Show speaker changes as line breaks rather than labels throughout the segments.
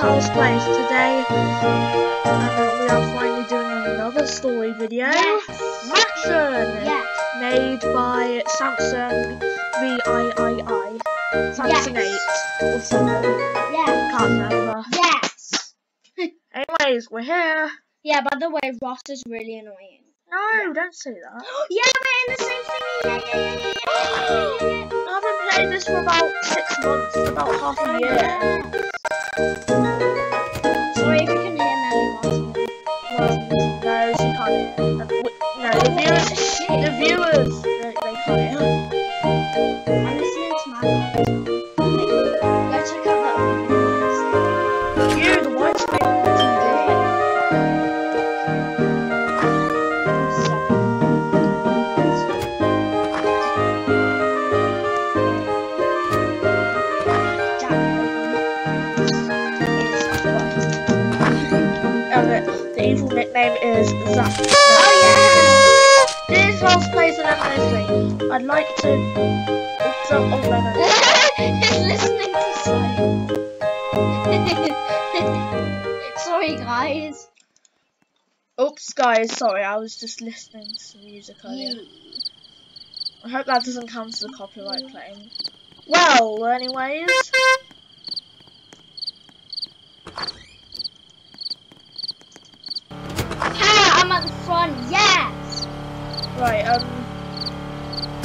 Charles Place. Today, uh, we are finally doing another story video.
Yes.
Mansion!
Yes.
Made by Samson VIII. Samson
Yes.
8 or 7.
Yeah.
Can't remember.
Yes.
Anyways, we're here.
Yeah, by the way, Ross is really annoying.
No, don't say that.
yeah, we're in the same thing. Yeah, yeah, yeah, yeah, yeah, yeah, yeah.
I haven't played this for about six months, about half a year.
yeah. Sorry if you can hear Ross.
No, can't. Uh, No, the viewers, the viewers, I'd like to. Oops, oh, no, no.
He's listening to Slime. Sorry, guys.
Oops, guys, sorry, I was just listening to some music earlier. I hope that doesn't count as a copyright claim. Well, anyways.
Ha! I'm at the front. Yes.
Right, um.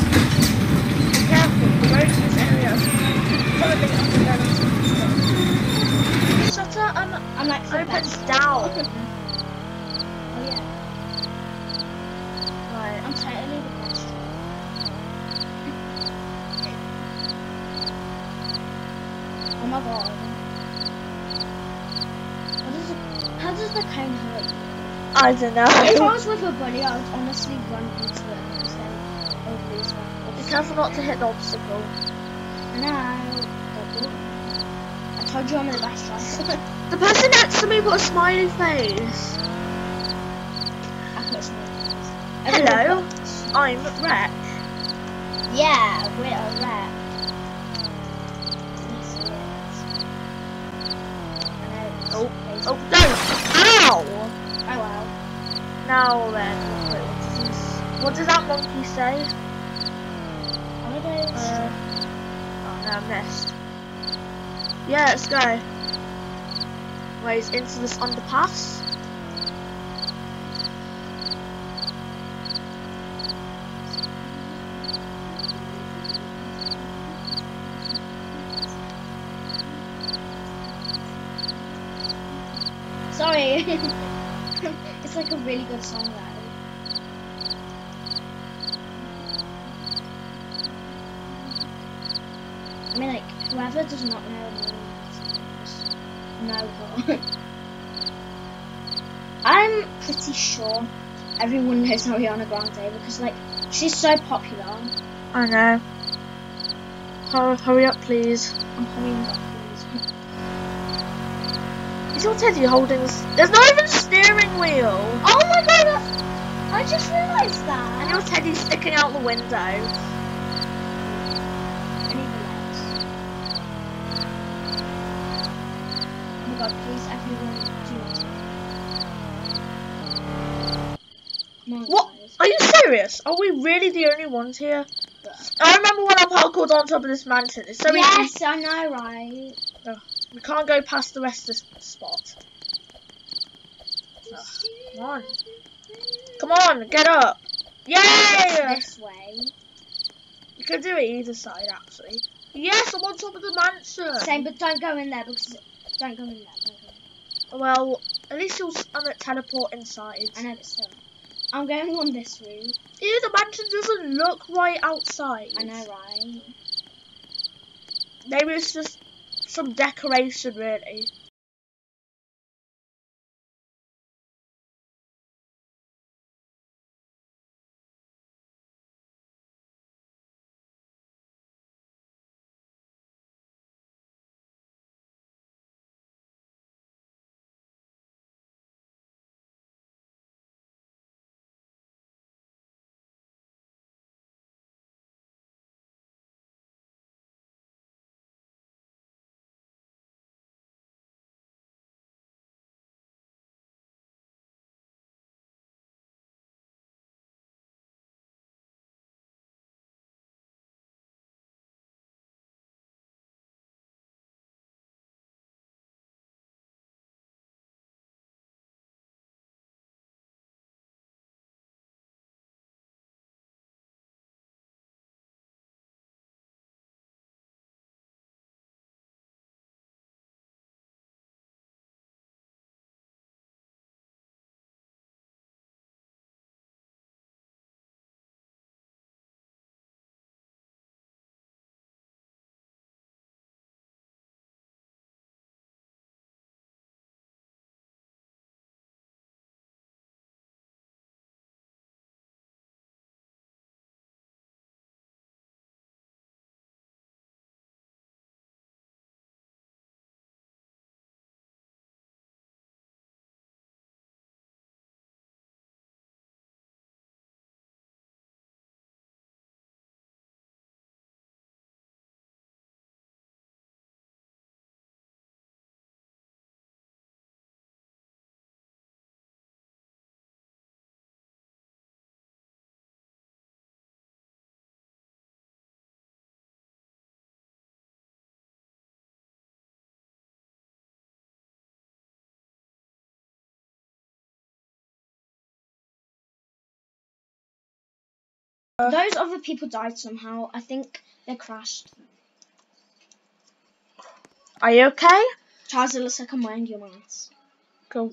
Be careful, the roads in this area are probably up Shut up, I'm.
I'm like the
Opens
best.
down.
Oh yeah.
Right,
I'm totally the best. Oh my god. What is it? How does the cone hurt you?
I don't know.
If I was with a buddy, I would honestly run into it instead of these ones.
Be careful not to hit the obstacle.
I know. I told you I'm the best driver.
The person next to me put a smiley face.
I put some
Hello, I'm Rec.
Yeah, we're a rat. Yes, it is. I know.
Oh, Oh, no! Ow!
Oh well.
Now then, wait, what does, this, what does that monkey say? Uh, oh no, I missed. Yeah, let's go. Ways into this underpass.
Sorry. it's like a really good song though. I mean, like does not know me, just know her. I'm pretty sure everyone knows Ariana Grande because like she's so popular.
I know. Hurry, hurry up, please.
I'm hurrying up. please.
Is your teddy holding? There's not even a steering wheel.
Oh my god! I just realised that.
And your teddy's sticking out the window.
Oh god, please everyone do not Come on,
What?
guys.
Are you serious? Are we really the only ones here? I remember when I parkoured on top of this mansion. It's so easy.
yes, I know, right?
We can't go past the rest of this spot. Come on. Come on, get up. Yay!
This way.
You can do it either side, actually. Yes, I'm on top of the mansion.
Same, but don't go in there because don't go in there. Don't go in there.
Well, at least you'll teleport inside.
I know, but still. I'm going on this route.
Ew, the mansion doesn't look right outside.
I know, right?
Maybe it's just some decoration, really.
Those other people died somehow. I think they crashed.
Are you okay?
Charles, it looks like I'm wearing your mask.
Go.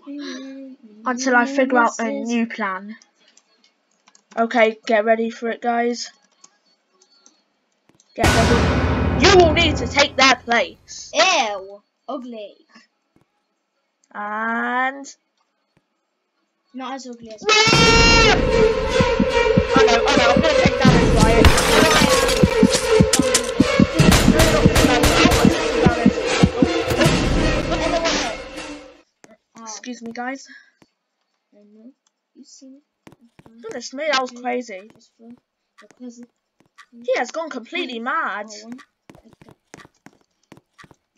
Until I figure out a new plan. Okay, get ready for it, guys. Get ready. You will need to take their place.
Ew, ugly.
And.
Not as ugly as.
I know, I know, I'm gonna take damage, right? No, no, no, no, I'm not taking damage.
Oh,
Excuse me, guys.
I know. You seen?
Goodness me, that was crazy.
Just for because it-
He has gone completely hmm. mad.
oh, one.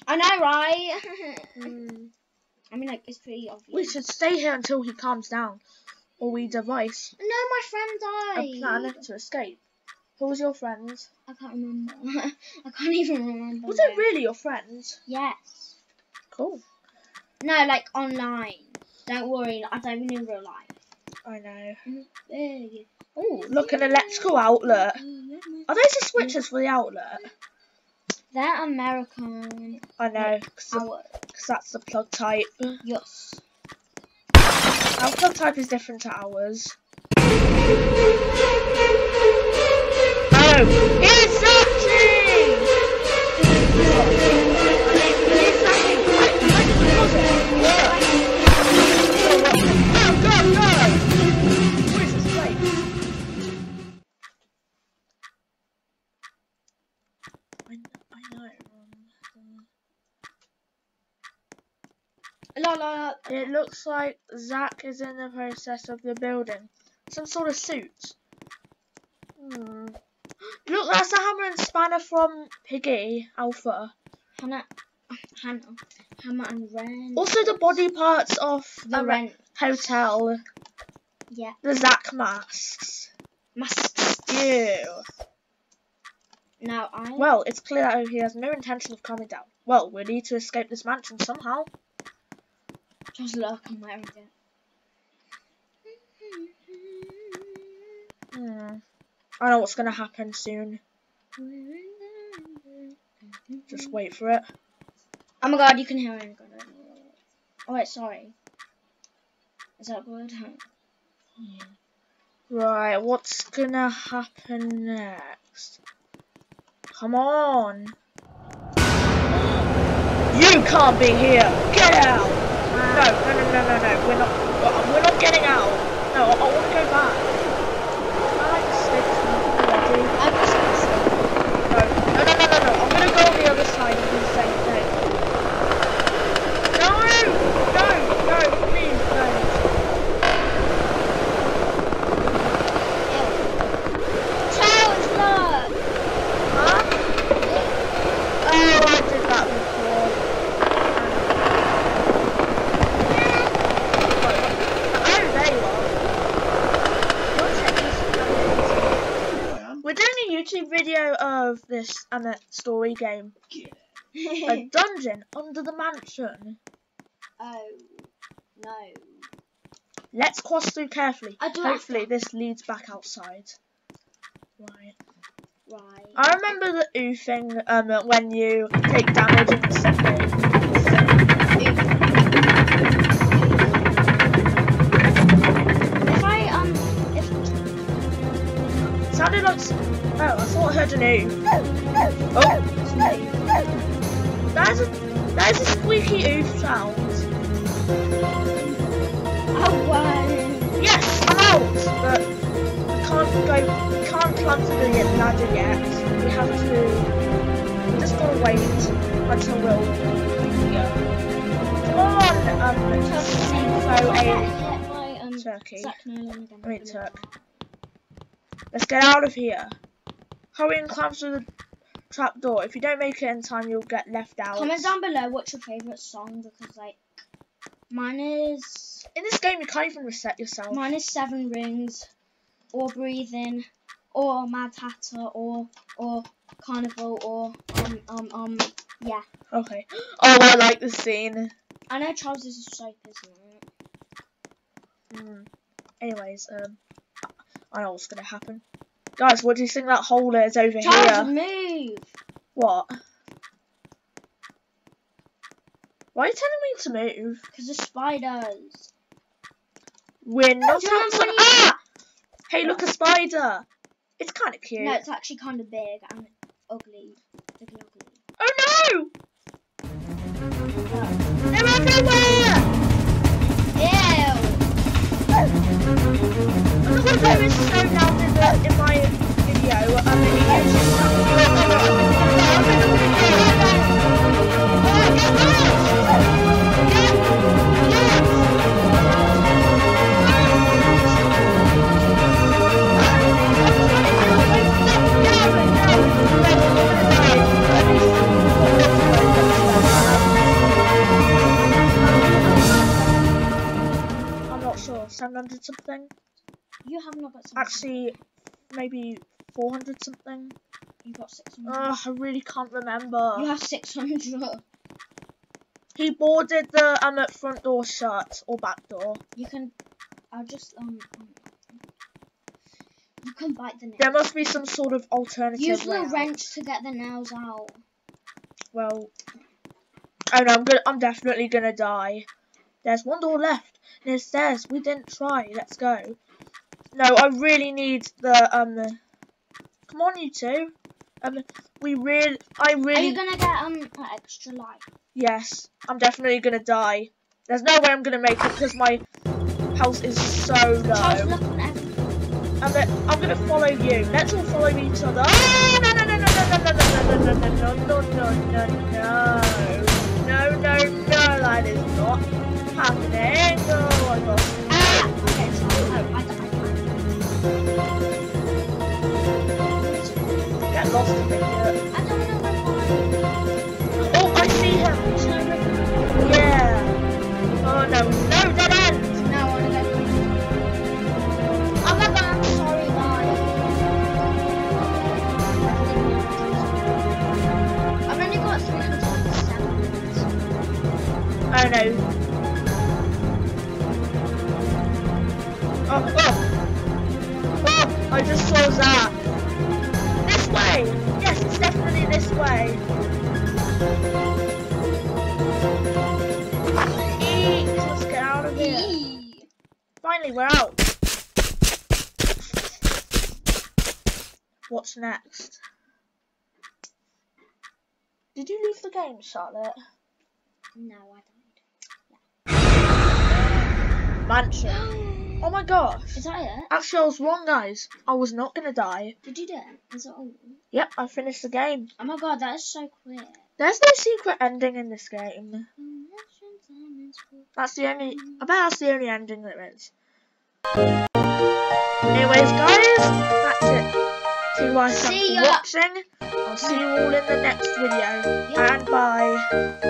I know, right?
Hmm.
I mean, like, it's pretty obvious.
We should stay here until he calms down, or we devise
No, my friend
a
died.
plan to escape. Who was your friend?
I can't remember. I can't even remember.
Was it really your friend?
Yes.
Cool.
No, like online. Don't worry, I don't even in real life.
I know. Oh, look, an electrical outlet. Mm-hmm. Are those the switches for the outlet?
They're American.
I know, because that's the plug type.
yes.
Our plug type is different to ours. Oh, he's searching! Know. Um,
La la.
It looks like Zach is in the process of the building. Some sort of suit. Hmm. Look, that's the hammer and spanner from Piggy Alpha.
Hannah. Hannah. Hammer and Ren.
Also, the body parts of
the
the
Ren.
hotel.
Yeah.
The Zach masks.
Masks.
Ew.
Now I.
Well, it's clear that he has no intention of calming down. Well, we need to escape this mansion somehow.
Just look, I'm wearing it.
Hmm. I know what's gonna happen soon. Just wait for it.
Oh my god, you can hear it. Oh wait, sorry. Is that good?
Right, what's gonna happen next? Come on. You can't be here. Get out. No, no, no, no, no, no. We're not. We're not getting out. No, I, I want to go back. I like the sticks already.
I'm just gonna.
No, no, no, no, no, no. I'm gonna go on the other side and do the same thing. No, no, no, please, no.
Charles, look!
Huh? Oh, I did that before. Oh, there you are. We're doing a YouTube video of this Emmett story game. A dungeon under the mansion.
oh, no.
Let's cross through carefully.
I do have
Hopefully this leads back outside. Right.
Right.
I remember the ooh thing um, when you take damage in the second.
If I, um, if.
Sounded like. Oh, I thought I heard an ooh. Oh, that is a that is a squeaky oof sound.
Oh, wow.
Yes, I'm out, but we can't go. We can't climb to the ladder yet. We have to. We just gotta wait until we'll. Yeah. Come on, um, turkey a
by, um,
turkey.
Zach Nolan again.
I mean Turk. Let's get out of here. Hurry and climb through the trap door. If you don't make it in time, you'll get left out.
Comment down below what's your favourite song because, like, mine is.
In this game, you can't even reset yourself.
Mine is Seven Rings, or Breathing, or Mad Hatter, or or Carnival, or um um um yeah.
Okay. Oh, I like the scene.
I know Charles is soap, isn't it?
Hmm. Anyways, um, I know what's gonna happen. Guys, what do you think that hole is over
Charles,
here?
move.
What? Why are you telling me to move?
Because the spiders.
We're not
Do you remember
outside-
when you-
Ah! Hey, look, a spider. It's kind of cute.
No, it's actually kind of big and ugly. Big ugly.
Oh no! They're everywhere! I was so loud in my video, I'm gonna maybe 400 something?
you got 600.
Ugh, I really can't remember.
you have 600.
He boarded the um front door shut or back door.
You can. I'll just um. you can bite the nails.
There must be some sort of alternative.
Use the wrench to get the nails out.
Well, oh no, I'm gonna, I'm definitely gonna die. There's one door left, and it says we didn't try. Let's go. No, I really need the um. Come on, you two. Um, we really, I really...
Are you gonna get um an extra life?
yes, I'm definitely gonna die. There's no way I'm gonna make it because my health is so low.
on.
I'm gonna, I'm gonna follow you. Let's all follow each other. Oh, no, no, no, no, no, no, no, no, no, no, no, no, no, no, no, no, no, no, that is not happening. Oh, I got.
Oh,
oh, oh.
Oh,
I just saw that. This way. Yes, it's definitely this way. Eek, let's get out of here. Finally, we're out. What's next? Did you leave the game, Charlotte?
No, I died.
Mansion. Oh my gosh.
Is that it?
Actually, I was wrong, guys. I was not gonna die.
Did you do it? Is it all?
Yep, I finished the game.
Oh my god, that is so quick.
There's no secret ending in this game. That's the only. I bet that's the only ending there is. Anyways, guys, that's it. See you guys for watching. I'll see you all in the next video.
Yeah.
And bye.